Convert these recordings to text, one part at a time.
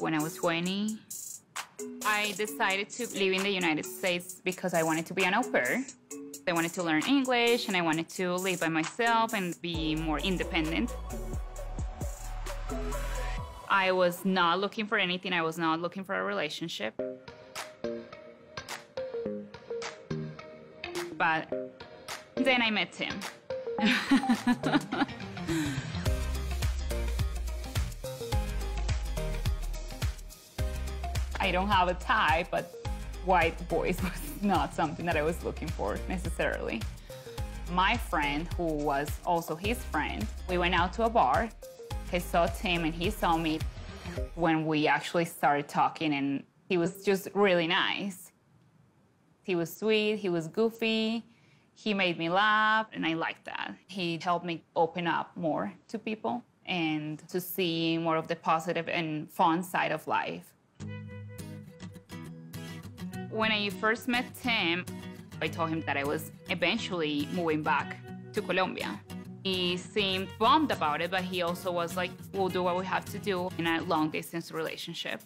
when I was 20. I decided to live in the United States because I wanted to be an au pair. I wanted to learn English and I wanted to live by myself and be more independent. I was not looking for anything, I was not looking for a relationship. But then I met him. I don't have a type, but white boys was not something that I was looking for necessarily. My friend, who was also his friend, we went out to a bar. He saw Tim and he saw me when we actually started talking, and he was just really nice. He was sweet, he was goofy, he made me laugh, and I liked that. He helped me open up more to people and to see more of the positive and fun side of life. When I first met Tim, I told him that I was eventually moving back to Colombia. He seemed bummed about it, but he also was like, we'll do what we have to do in a long distance relationship.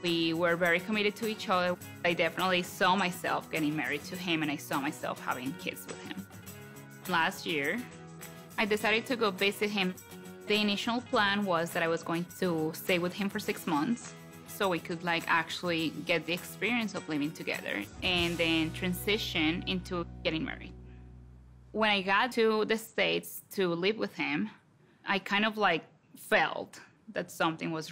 We were very committed to each other. I definitely saw myself getting married to him and I saw myself having kids with him. Last year, I decided to go visit him. The initial plan was that I was going to stay with him for six months so we could like actually get the experience of living together and then transition into getting married. When I got to the States to live with him, I kind of like felt that something was